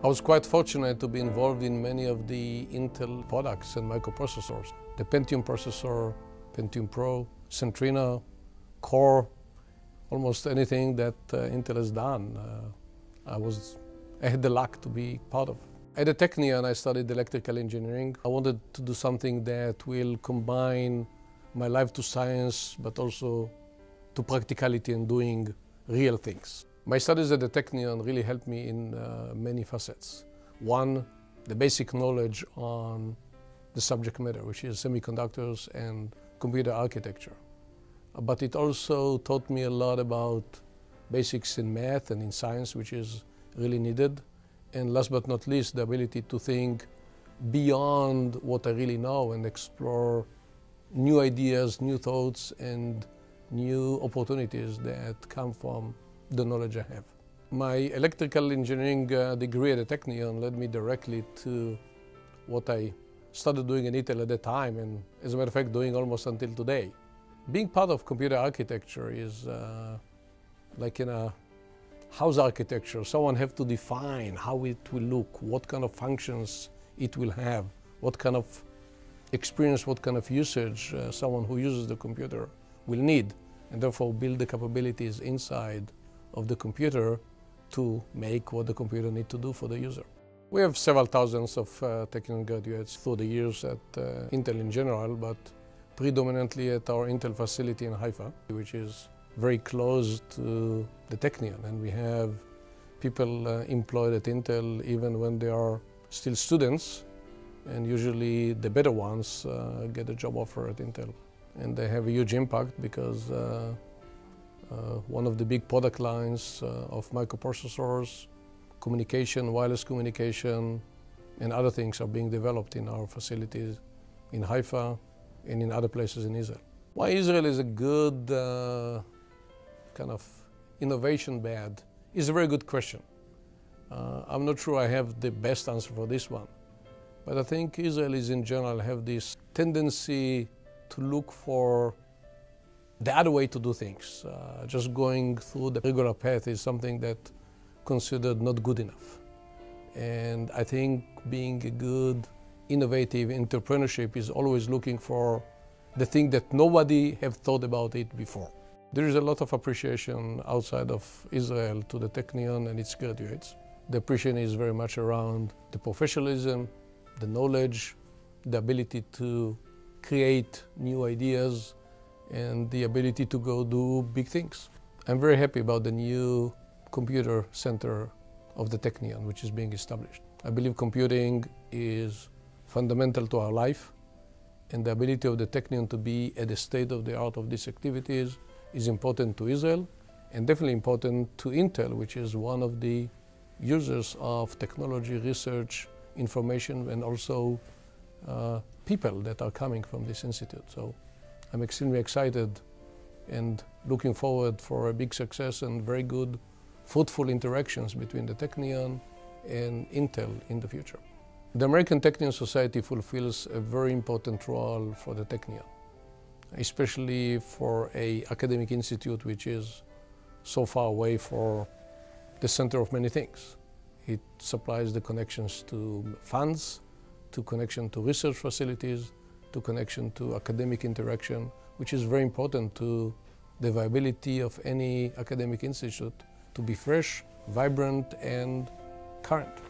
I was quite fortunate to be involved in many of the Intel products and microprocessors. The Pentium processor, Pentium Pro, Centrino, Core, almost anything that uh, Intel has done. Uh, I was, I had the luck to be part of. At the Technion, I studied electrical engineering. I wanted to do something that will combine my life to science, but also to practicality and doing real things. My studies at the Technion really helped me in uh, many facets. One, the basic knowledge on the subject matter, which is semiconductors and computer architecture. Uh, but it also taught me a lot about basics in math and in science, which is really needed. And last but not least, the ability to think beyond what I really know and explore new ideas, new thoughts, and new opportunities that come from the knowledge I have. My electrical engineering uh, degree at the Technion led me directly to what I started doing in Intel at the time, and as a matter of fact, doing almost until today. Being part of computer architecture is uh, like in a house architecture. Someone have to define how it will look, what kind of functions it will have, what kind of experience, what kind of usage uh, someone who uses the computer will need, and therefore build the capabilities inside of the computer to make what the computer need to do for the user. We have several thousands of uh, technical graduates through the years at uh, Intel in general, but predominantly at our Intel facility in Haifa, which is very close to the Technion. And we have people uh, employed at Intel even when they are still students, and usually the better ones uh, get a job offer at Intel. And they have a huge impact because uh, one of the big product lines uh, of microprocessors, communication, wireless communication, and other things are being developed in our facilities in Haifa and in other places in Israel. Why Israel is a good uh, kind of innovation bed is a very good question. Uh, I'm not sure I have the best answer for this one, but I think Israelis in general have this tendency to look for the other way to do things. Uh, just going through the regular path is something that considered not good enough. And I think being a good, innovative entrepreneurship is always looking for the thing that nobody have thought about it before. There is a lot of appreciation outside of Israel to the Technion and its graduates. The appreciation is very much around the professionalism, the knowledge, the ability to create new ideas, and the ability to go do big things. I'm very happy about the new computer center of the Technion, which is being established. I believe computing is fundamental to our life, and the ability of the Technion to be at the state of the art of these activities is important to Israel and definitely important to Intel, which is one of the users of technology, research, information, and also uh, people that are coming from this institute. So I'm extremely excited and looking forward for a big success and very good, fruitful interactions between the Technion and Intel in the future. The American Technion Society fulfills a very important role for the Technion, especially for a academic institute which is so far away for the center of many things. It supplies the connections to funds, to connection to research facilities, to connection to academic interaction, which is very important to the viability of any academic institute to be fresh, vibrant, and current.